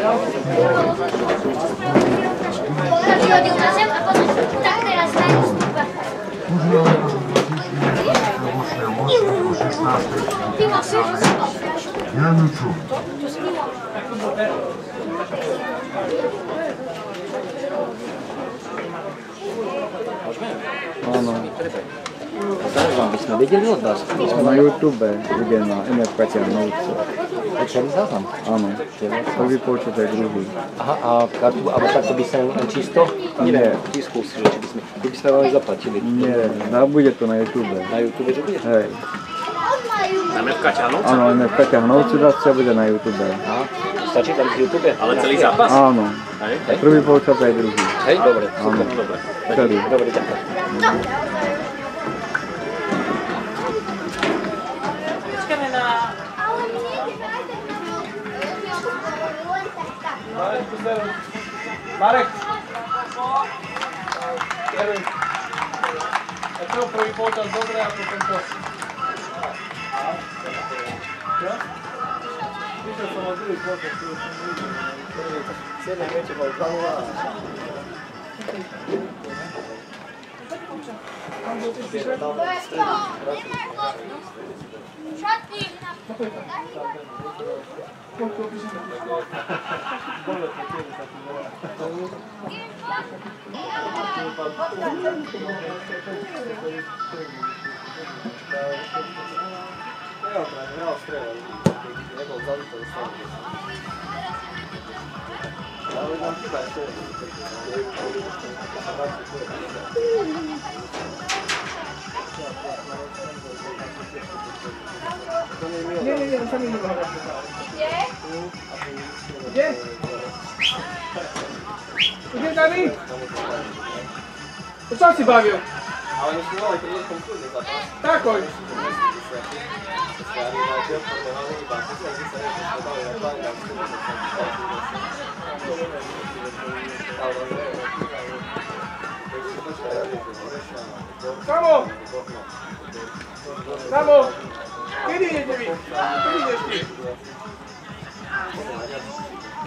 Он отходил на землю, а потом так и оставил Я лечу. Ano. Zdarza wam być na wiedzieli od nas. Na YouTube, lubię na NFK na nauce. Celý záznam. Áno. Prvý počet je druhý. Aha, a kartu, alebo takto by sa len čisto? Nie. Ty skúsili, či by sme, by sme vám aj zaplatili. Nie, na, bude to na YouTube. Na YouTube, že bude? Hej. MFK ťahnuť? Áno, MF Katia Novce a bude na YouTube. Aha, stačí tam z YouTube? Ale celý zápas? Áno. Hej? Prvý počet aj druhý. Hej, dobre, super. Dobre. Celý. Dobre, ďakujem. Marek, Marek. Vjerujem. Je to prvi potas dobro, ja potom to. Ja? Više sam od drugi potas, tu sam vidio. Sjedna veće kao prava. Šta ti? Evo, evo, strela. Evo, zadite u stavu. Ali nam ti da je sve. Hvala. Nie, nie, on sam nie ma Kde? Gdzie? Gdzie Dani? To co ci bawią? Tak, najprv formovali iba posledný sa niekde sledali na plán, tam ste Samo! Samo!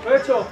그렇죠.